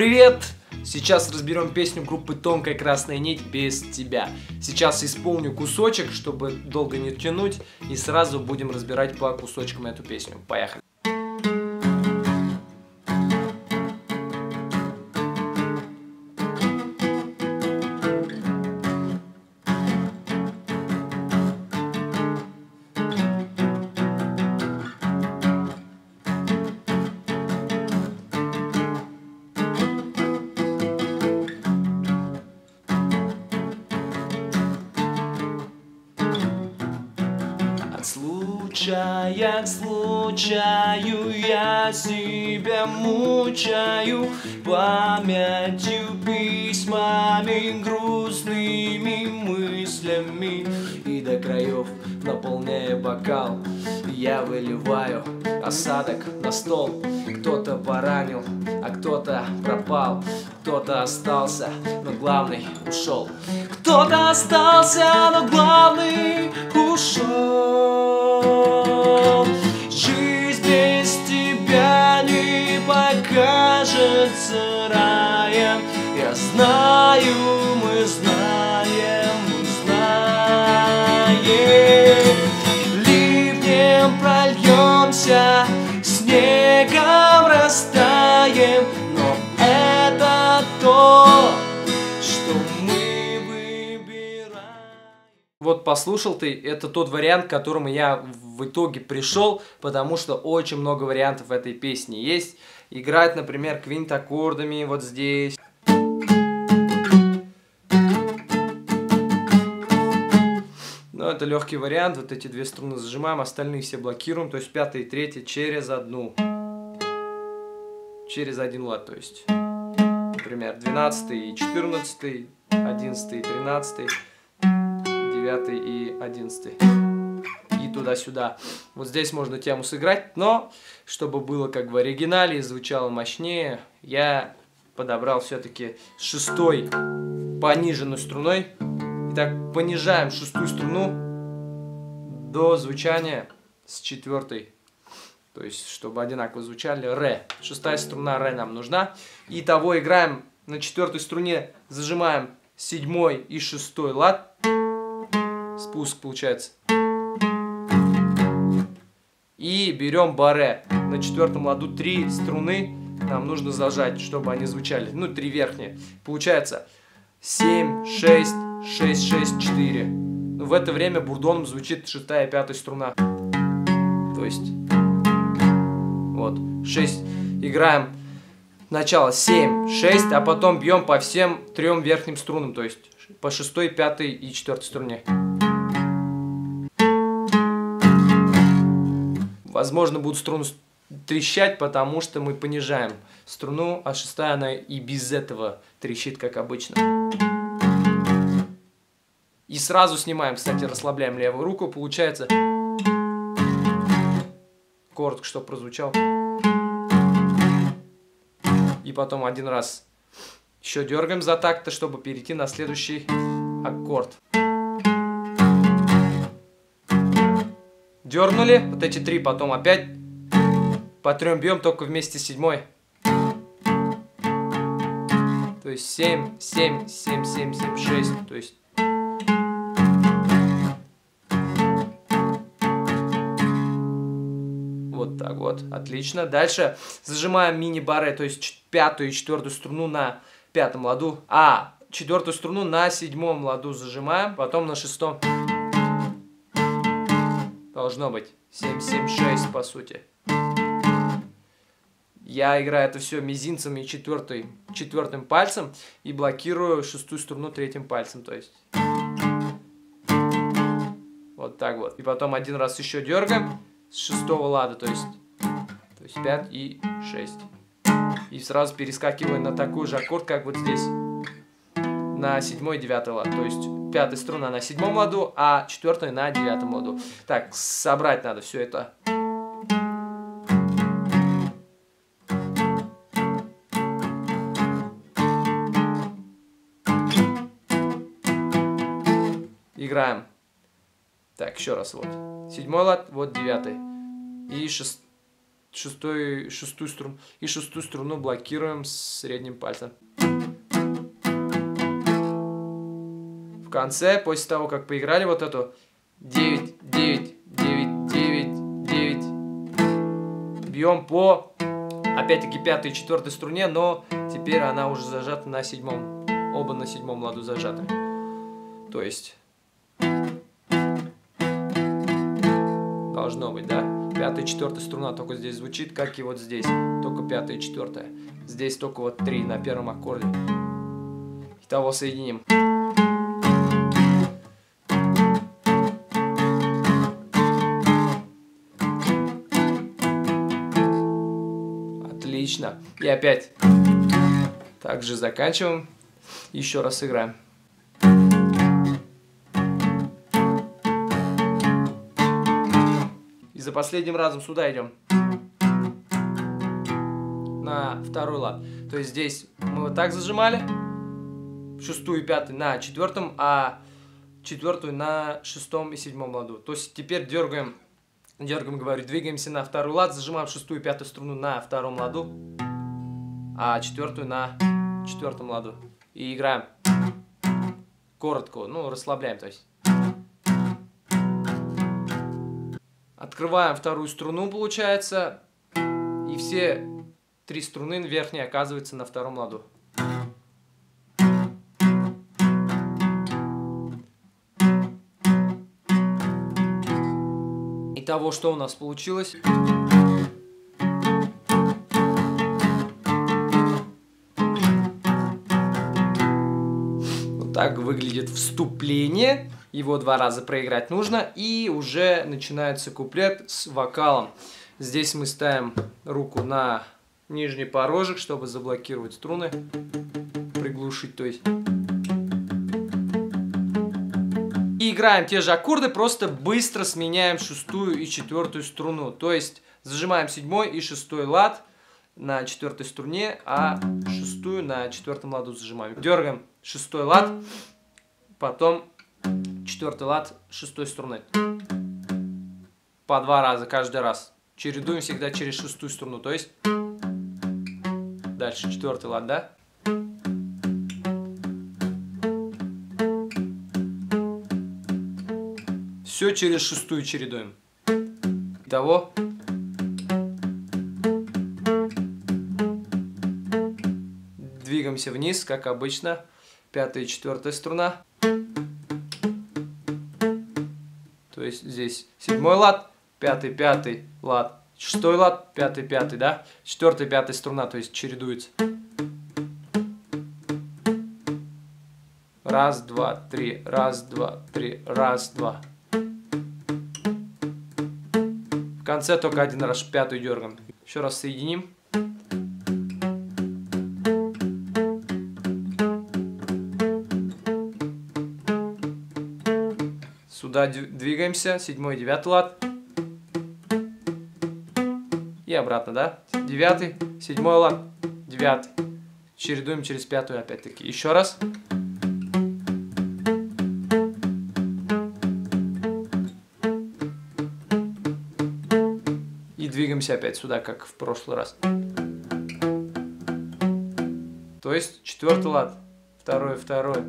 Привет! Сейчас разберем песню группы «Тонкая красная нить» без тебя. Сейчас исполню кусочек, чтобы долго не тянуть, и сразу будем разбирать по кусочкам эту песню. Поехали! Случаю я себя мучаю Памятью, письмами, грустными мыслями. И до краев наполняя бокал Я выливаю осадок на стол. Кто-то поранил, а кто-то пропал. Кто-то остался, но главный ушел. Кто-то остался, но главный ушел тебя не покажется раем. Я знаю, мы знаем, мы знаем. Ливнем прольемся, снегом растаем Вот послушал ты, это тот вариант, к которому я в итоге пришел, потому что очень много вариантов этой песни есть. Играть, например, квинт аккордами вот здесь. Но это легкий вариант, вот эти две струны зажимаем, остальные все блокируем, то есть пятая и третья через одну. Через один лад, то есть. Например, 12 и 14, 11 и 13, 9 и 11 и туда-сюда. Вот здесь можно тему сыграть, но чтобы было как в оригинале и звучало мощнее, я подобрал все-таки шестой пониженной струной. Итак, понижаем шестую струну до звучания с четвертой. То есть, чтобы одинаково звучали ре. Шестая струна ре нам нужна. И того играем на четвертой струне, зажимаем седьмой и шестой лад. Спуск получается. И берем баре. На четвертом ладу три струны нам нужно зажать, чтобы они звучали. Ну, три верхние. Получается 7, 6, 6, 6, 4. В это время бурдоном звучит шестая пятая струна. То есть, вот, 6. Играем начало 7, 6, а потом бьем по всем трем верхним струнам, то есть по шестой, пятой и четвертой струне. Возможно, будут струны трещать, потому что мы понижаем струну, а шестая она и без этого трещит, как обычно. И сразу снимаем, кстати, расслабляем левую руку, получается коротко, чтобы прозвучал. И потом один раз еще дергаем за такта, чтобы перейти на следующий аккорд. Дернули, вот эти три, потом опять по трем бьем, только вместе седьмой. То есть 7, 7, 7, 7, 7, 6. То есть Вот так вот, отлично. Дальше зажимаем мини-баре, то есть пятую и четвертую струну на пятом ладу. А, четвертую струну на седьмом ладу зажимаем, потом на шестом. Должно быть 7, 7, 6 по сути. Я играю это все мизинцем и четвертой, четвертым пальцем и блокирую шестую струну третьим пальцем, то есть. Вот так вот. И потом один раз еще дергаем с шестого лада, то есть, то есть 5 и 6. И сразу перескакиваю на такой же аккорд, как вот здесь, на седьмой и девятый лад. То есть пятая струна на седьмом ладу, а четвертая на девятом ладу. Так, собрать надо все это. Играем. Так, еще раз вот. Седьмой лад, вот девятый. И шест... шестой, шестую струну. И шестую струну блокируем средним пальцем. В конце, после того, как поиграли вот эту 9, 9, 9, 9, 9, бьем по, опять-таки, пятой и четвертой струне, но теперь она уже зажата на седьмом, оба на седьмом ладу зажаты. То есть, должно быть, да? Пятая и четвертая струна только здесь звучит, как и вот здесь, только пятая и четвертая. Здесь только вот три на первом аккорде. Итого соединим. Отлично. И опять также заканчиваем. Еще раз играем. И за последним разом сюда идем. На второй лад. То есть здесь мы вот так зажимали. Шестую и пятый на четвертом, а четвертую на шестом и седьмом ладу. То есть теперь дергаем Дергаем, говорю, двигаемся на второй лад, зажимаем шестую и пятую струну на втором ладу, а четвертую на четвертом ладу. И играем коротко, ну, расслабляем, то есть. Открываем вторую струну, получается, и все три струны верхние оказываются на втором ладу. Итого, что у нас получилось? Вот так выглядит вступление. Его два раза проиграть нужно. И уже начинается куплет с вокалом. Здесь мы ставим руку на нижний порожек, чтобы заблокировать струны, приглушить, то есть... И играем те же аккорды, просто быстро сменяем шестую и четвертую струну. То есть зажимаем седьмой и шестой лад на четвертой струне, а шестую на четвертом ладу зажимаем. Дергаем шестой лад, потом четвертый лад шестой струны. По два раза каждый раз. Чередуем всегда через шестую струну. То есть дальше четвертый лад, да? Через шестую чередуем. Итого. Двигаемся вниз, как обычно. Пятая и четвертая струна. То есть здесь седьмой лад, пятый, пятый лад, шестой лад, пятый, пятый, да? Четвертая, пятая струна, то есть чередуется. Раз, два, три, раз, два, три, раз, два. Конце только один раз пятую дергаем. Еще раз соединим. Сюда двигаемся, седьмой, девятый лад. И обратно, да? Девятый, седьмой лад, девятый. Чередуем через пятую опять-таки. Еще раз. Двигаемся опять сюда, как в прошлый раз. То есть четвертый лад, второй, второй,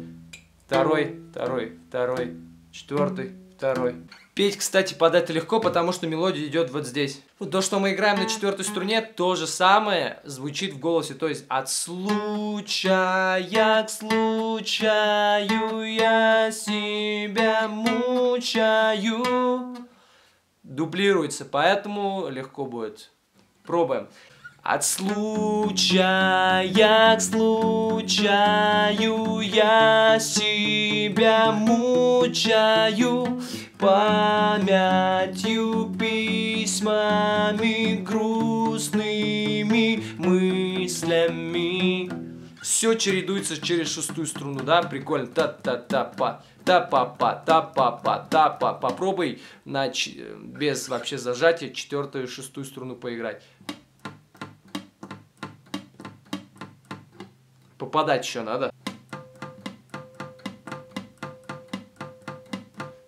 второй, второй, второй, четвертый, второй. Петь, кстати, под это легко, потому что мелодия идет вот здесь. Вот то, что мы играем на четвертой струне, то же самое звучит в голосе. То есть от случая к случаю я себя мучаю дублируется, поэтому легко будет. Пробуем. От случая к случаю я себя мучаю Памятью, письмами, грустными мыслями все чередуется через шестую струну, да, прикольно, та-та-та-па, та-па-па, та-па-па, та-па, попробуй на, без вообще зажатия четвертую и шестую струну поиграть. Попадать еще надо.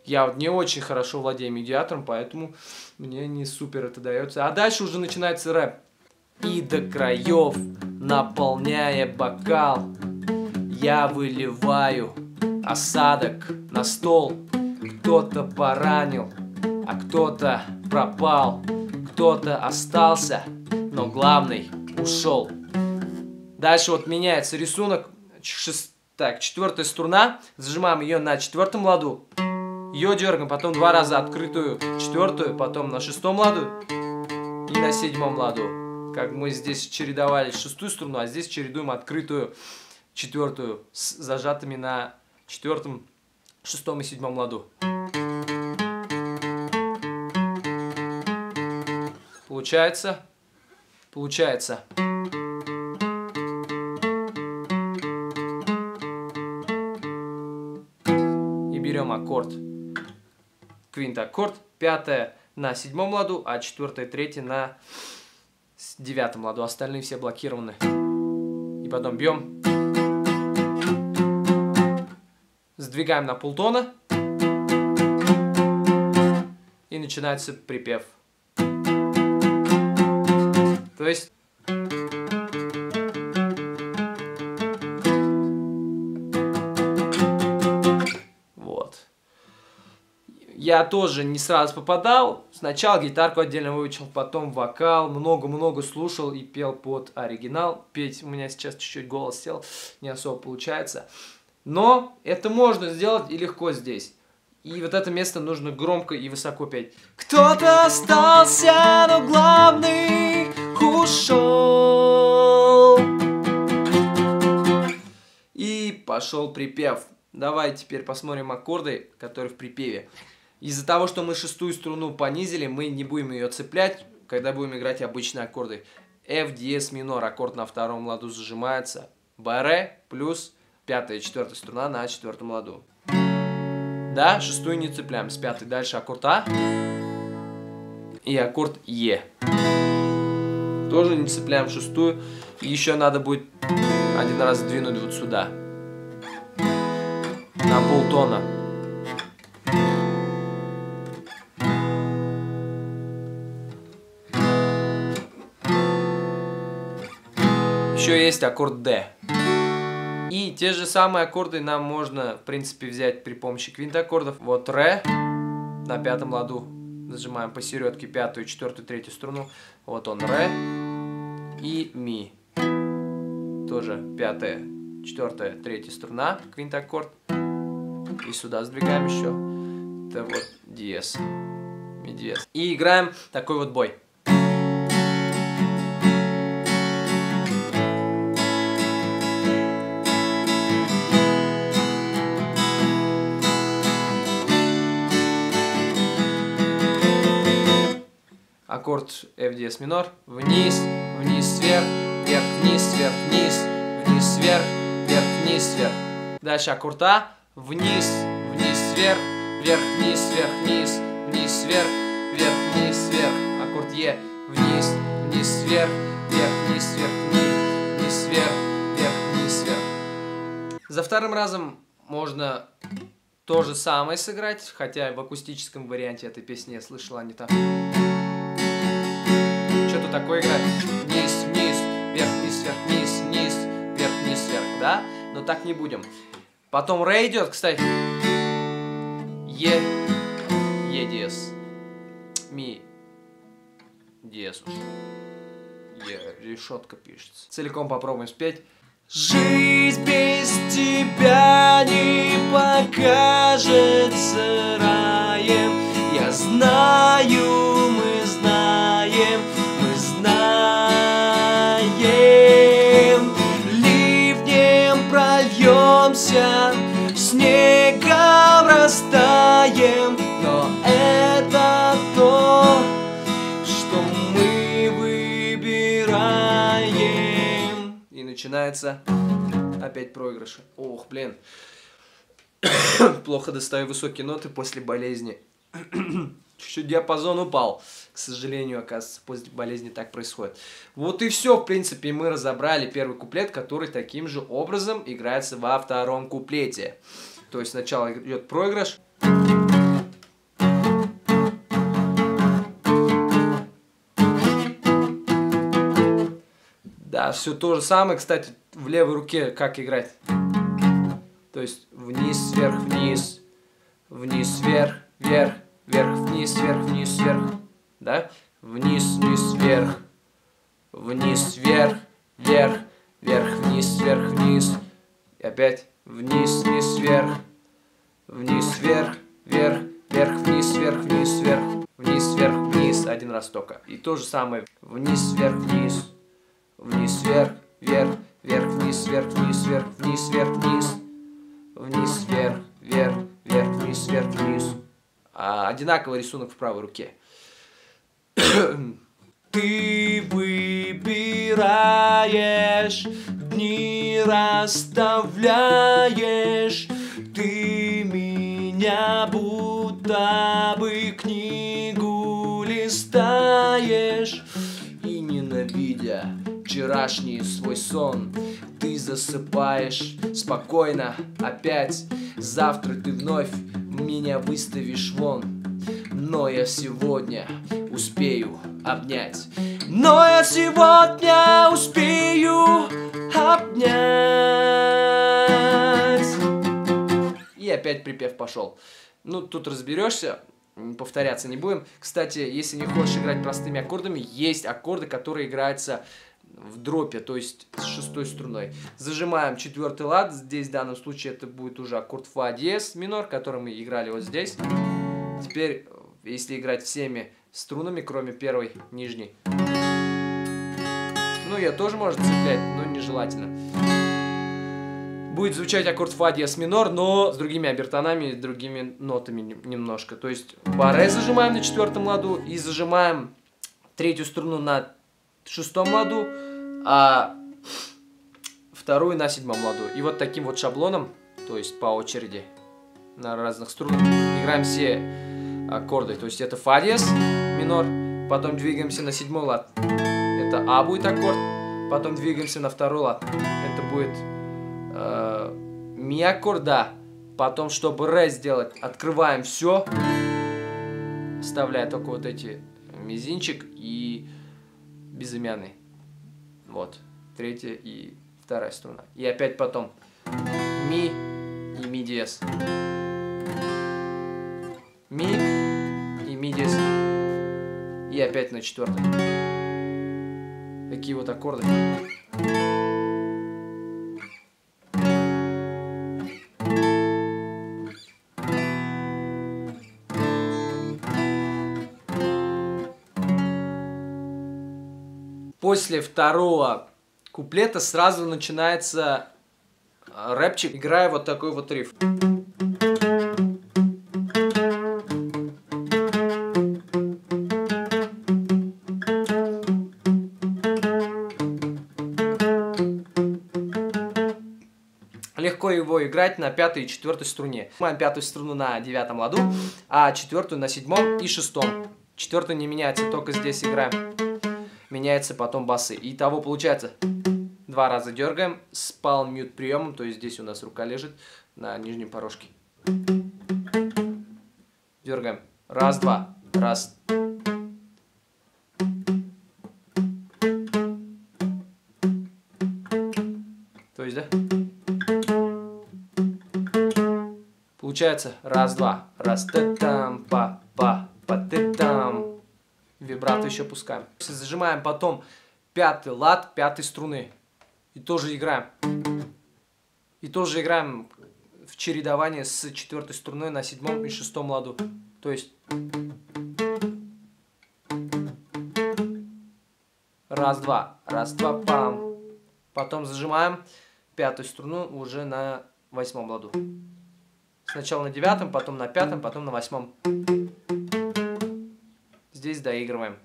Я не очень хорошо владею медиатором, поэтому мне не супер это дается. А дальше уже начинается рэп. И до краев, наполняя бокал, я выливаю осадок на стол. Кто-то поранил, а кто-то пропал, кто-то остался, но главный ушел. Дальше вот меняется рисунок. Шест... Так, четвертая струна. Зажимаем ее на четвертом ладу. Ее дергаем, потом два раза открытую четвертую, потом на шестом ладу и на седьмом ладу. Как мы здесь чередовали шестую струну, а здесь чередуем открытую четвертую с зажатыми на четвертом, шестом и седьмом ладу. Получается? Получается. И берем аккорд. Квинт-аккорд. Пятое на седьмом ладу, а четвертое, третье на девятом ладу. Остальные все блокированы. И потом бьем. Сдвигаем на полтона. И начинается припев. То есть... Вот. Я тоже не сразу попадал. Сначала гитарку отдельно выучил, потом вокал. Много-много слушал и пел под оригинал. Петь у меня сейчас чуть-чуть голос сел, не особо получается. Но это можно сделать и легко здесь. И вот это место нужно громко и высоко петь. Кто-то остался, но главный ушел. И пошел припев. Давай теперь посмотрим аккорды, которые в припеве. Из-за того, что мы шестую струну понизили, мы не будем ее цеплять, когда будем играть обычные аккорды. F, диез минор, аккорд на втором ладу зажимается. Баре плюс пятая и четвертая струна на четвертом ладу. Да, шестую не цепляем. С пятой дальше аккорд А. И аккорд Е. Тоже не цепляем шестую. Еще надо будет один раз двинуть вот сюда. На полтона. Еще есть аккорд D. И те же самые аккорды нам можно, в принципе, взять при помощи квинтаккордов. Вот ре на пятом ладу. Нажимаем посередке пятую, четвертую, третью струну. Вот он ре и ми. Тоже пятая, четвертая, третья струна, квинтаккорд. И сюда сдвигаем еще. Это вот диез. Ми диез. И играем такой вот бой. Аккорд F диез минор, вниз, вниз, вверх, вверх, вниз, вверх, вниз, вниз, вверх, вверх, вниз, вверх. Дальше аккорд А, вниз, вниз, вверх, вверх, вниз, вверх, вниз, вниз, вверх, вверх, вниз, вверх. Аккорд Е, вниз, вниз, вверх, вверх, вниз, вверх, вниз, вниз, вверх, вверх, вниз, вверх. За вторым разом можно то же самое сыграть, хотя в акустическом варианте этой песни я слышал, они там такой играть. Вниз, вниз, вверх, вниз, вверх, вниз, вниз, вверх, вниз, вверх, да? Но так не будем. Потом ре идет, кстати. Е, Е диез. Ми, диез уж. Е, решетка пишется. Целиком попробуем спеть. Жизнь без тебя не покажется раем. Я знаю, растаем, но это то, что мы выбираем. И начинается опять проигрыш. Ох, блин. Плохо достаю высокие ноты после болезни. Чуть-чуть диапазон упал. К сожалению, оказывается, после болезни так происходит. Вот и все, в принципе, мы разобрали первый куплет, который таким же образом играется во втором куплете. То есть сначала идет проигрыш, все то же самое, кстати, в левой руке как играть. То есть вниз, вверх, вниз, вниз, вверх, вверх, вверх, вниз, вверх, вниз, вверх. Да? Вниз, вниз, вверх, вниз, вверх, вверх, вверх, вниз, вверх, вниз. И опять вниз, вниз, вверх, вниз, вверх, вверх, вверх, вниз, вверх, вниз, вверх, вниз, вверх, вниз. Один раз только. И то же самое. Вниз, вверх, вниз, вниз, вверх, вверх, вверх, вниз, вверх, вниз, вверх, вниз, вверх, вниз, вниз, вверх, вверх, вверх, вниз, вверх, вниз. А, одинаковый рисунок в правой руке. Ты выбираешь, дни расставляешь, Ты меня будто бы книгу листаешь. И ненавидя вчерашний свой сон, ты засыпаешь спокойно опять. Завтра ты вновь меня выставишь вон. Но я сегодня успею обнять. Но я сегодня успею обнять. И опять припев пошел. Ну, тут разберешься, повторяться не будем. Кстати, если не хочешь играть простыми аккордами, есть аккорды, которые играются в дропе, то есть с шестой струной. Зажимаем четвертый лад, здесь в данном случае это будет уже аккорд фа диез минор, который мы играли вот здесь. Теперь, если играть всеми струнами, кроме первой, нижней. Ну, ее тоже можно цеплять, но нежелательно. Будет звучать аккорд фа диез минор, но с другими обертонами, с другими нотами немножко. То есть баре зажимаем на четвертом ладу и зажимаем третью струну на шестом ладу, а вторую на седьмом ладу. И вот таким вот шаблоном, то есть по очереди на разных струнах, играем все аккорды. То есть это фа диез минор, потом двигаемся на седьмой лад. Это А будет аккорд, потом двигаемся на второй лад. Это будет э, ми аккорд, да. Потом, чтобы ре сделать, открываем все, вставляя только вот эти мизинчик и безымянный. Вот. Третья и вторая струна. И опять потом ми и ми диез. Ми и ми диез. И опять на четвертой. Такие вот аккорды. После второго куплета сразу начинается рэпчик, играя вот такой вот риф. Легко его играть на пятой и четвертой струне. Мы пятую струну на девятом ладу, а четвертую на седьмом и шестом. Четвертая не меняется, только здесь играем. Меняется потом басы. И того получается два раза дергаем с mute приемом, то есть здесь у нас рука лежит на нижнем порожке. Дергаем. Раз, два. Раз. То есть, да? Получается раз, два. Раз, та там па. Вибрато еще пускаем. Зажимаем потом пятый лад пятой струны. И тоже играем. И тоже играем в чередовании с четвертой струной на седьмом и шестом ладу. То есть... Раз, два. Раз, два, пам. Потом зажимаем пятую струну уже на восьмом ладу. Сначала на девятом, потом на пятом, потом на восьмом. Доигрываем.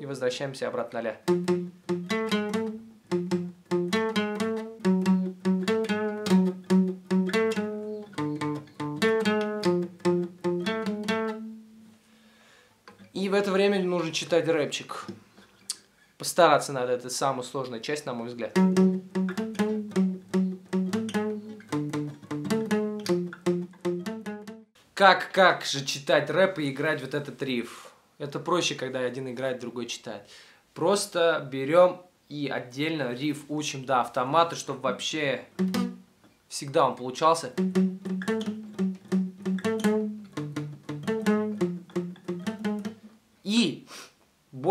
И возвращаемся обратно на ля. И в это время нужно читать рэпчик. Постараться надо, это самая сложная часть, на мой взгляд. Как, как же читать рэп и играть вот этот риф? Это проще, когда один играет, другой читает. Просто берем и отдельно риф учим до автомата, чтобы вообще всегда он получался.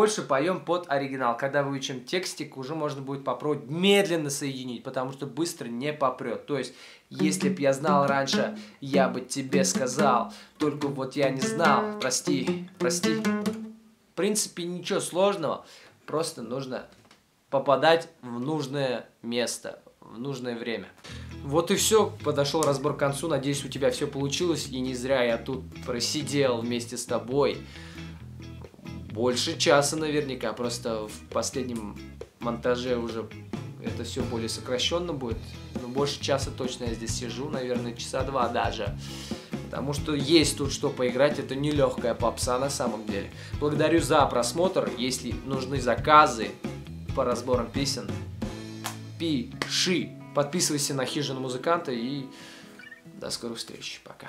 Больше поем под оригинал. Когда выучим текстик, уже можно будет попробовать медленно соединить, потому что быстро не попрет. То есть, если б я знал раньше, я бы тебе сказал. Только вот я не знал. Прости, прости. В принципе, ничего сложного. Просто нужно попадать в нужное место, в нужное время. Вот и все, подошел разбор к концу. Надеюсь, у тебя все получилось, и не зря я тут просидел вместе с тобой больше часа наверняка, просто в последнем монтаже уже это все более сокращенно будет. Но больше часа точно я здесь сижу, наверное, часа два даже. Потому что есть тут что поиграть, это нелегкая попса на самом деле. Благодарю за просмотр. Если нужны заказы по разборам песен, пиши. Подписывайся на Хижину Музыканта и до скорых встреч. Пока.